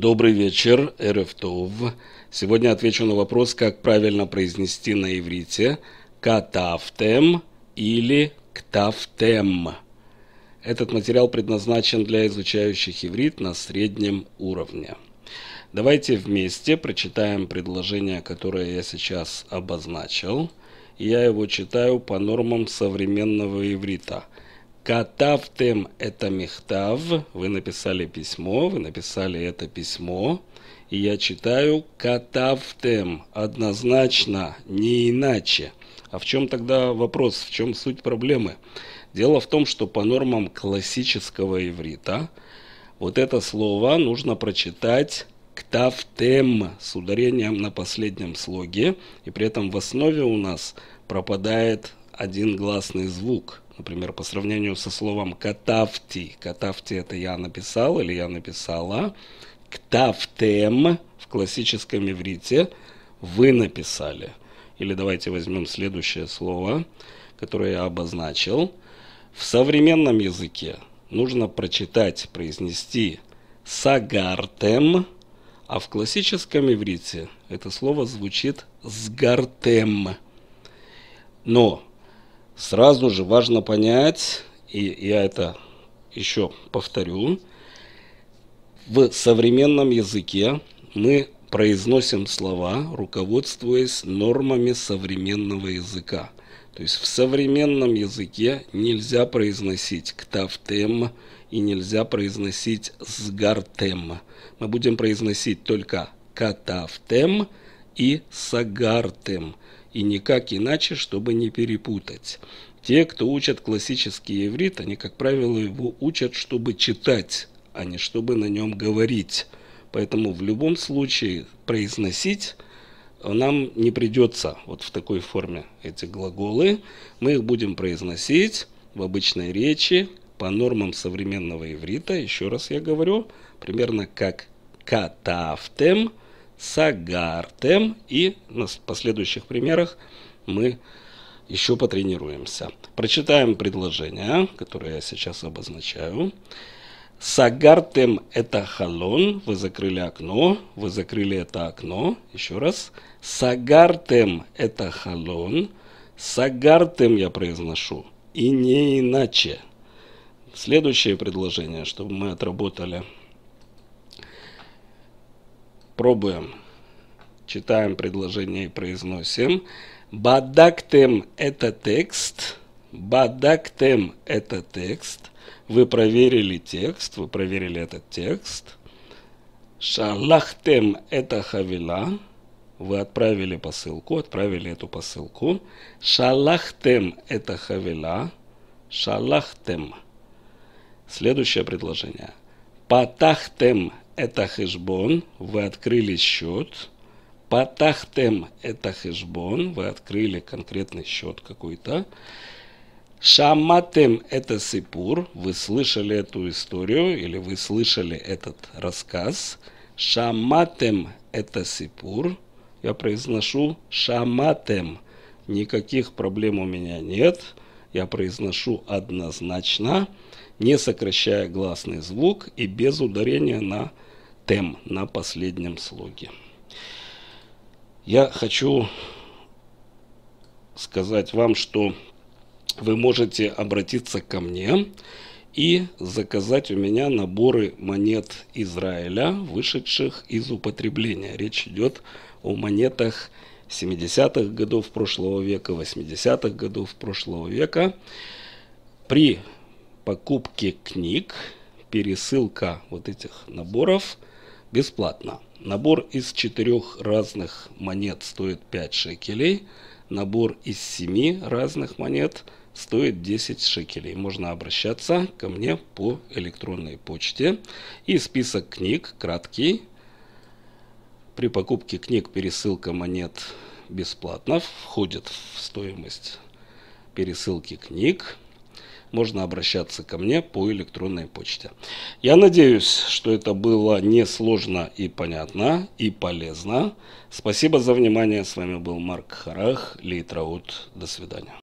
Добрый вечер, РФТОВ. Сегодня отвечу на вопрос, как правильно произнести на иврите «катавтем» или «ктавтем». Этот материал предназначен для изучающих иврит на среднем уровне. Давайте вместе прочитаем предложение, которое я сейчас обозначил. Я его читаю по нормам современного иврита – Катавтем это мехтав, вы написали письмо, вы написали это письмо, и я читаю катавтем, однозначно, не иначе. А в чем тогда вопрос, в чем суть проблемы? Дело в том, что по нормам классического иврита вот это слово нужно прочитать ктавтем с ударением на последнем слоге, и при этом в основе у нас пропадает один гласный звук – Например, по сравнению со словом «катавти». «Катавти» это я написал или я написала. «Ктавтем» в классическом иврите вы написали. Или давайте возьмем следующее слово, которое я обозначил. В современном языке нужно прочитать, произнести «сагартем», а в классическом иврите это слово звучит «сгартем». Но Сразу же важно понять, и я это еще повторю, в современном языке мы произносим слова, руководствуясь нормами современного языка. То есть в современном языке нельзя произносить ктавтем и нельзя произносить сгартем. Мы будем произносить только катавтем и сагартем и никак иначе, чтобы не перепутать. Те, кто учат классический иврит, они, как правило, его учат, чтобы читать, а не чтобы на нем говорить. Поэтому в любом случае произносить нам не придется вот в такой форме эти глаголы. Мы их будем произносить в обычной речи по нормам современного иврита, еще раз я говорю, примерно как катафтем, сагартем. И на последующих примерах мы еще потренируемся. Прочитаем предложение, которое я сейчас обозначаю. Сагартем – это халон, вы закрыли окно, вы закрыли это окно. Еще раз. Сагартем – это халон, сагартем я произношу, и не иначе. Следующее предложение, чтобы мы отработали – Пробуем. Читаем предложение и произносим. Бадактем – это текст. Бадактем – это текст. Вы проверили текст, вы проверили этот текст. Шалахтем – это хавила. Вы отправили посылку, отправили эту посылку. Шалахтем – это хавила. Шалахтем. Следующее предложение. Патахтем это хешбон, вы открыли счет. Патахтем это хешбон, вы открыли конкретный счет какой-то. Шаматем это сипур, вы слышали эту историю или вы слышали этот рассказ. Шаматем это сипур, я произношу шаматем, никаких проблем у меня нет, я произношу однозначно, не сокращая гласный звук и без ударения на тем на последнем слоге. Я хочу сказать вам, что вы можете обратиться ко мне и заказать у меня наборы монет Израиля, вышедших из употребления. Речь идет о монетах 70-х годов прошлого века, 80-х годов прошлого века. При покупке книг пересылка вот этих наборов – бесплатно. Набор из четырех разных монет стоит 5 шекелей. Набор из семи разных монет стоит 10 шекелей. Можно обращаться ко мне по электронной почте. И список книг краткий. При покупке книг пересылка монет бесплатно. Входит в стоимость пересылки книг можно обращаться ко мне по электронной почте. Я надеюсь, что это было несложно и понятно, и полезно. Спасибо за внимание. С вами был Марк Харах, Лейтраут. До свидания.